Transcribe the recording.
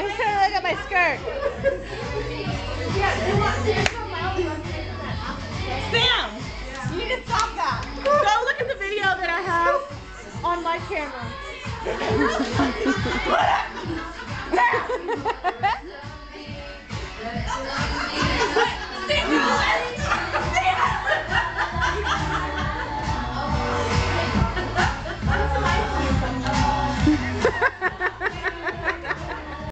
I'm just trying to look at my skirt. Sam, you need to stop that. Go look at the video that I have on my camera. Sam!